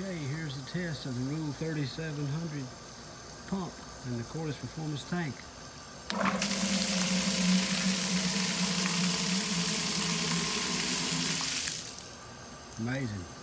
Okay, here's the test of the Rule 3700 pump and the Cordis Performance tank. Amazing.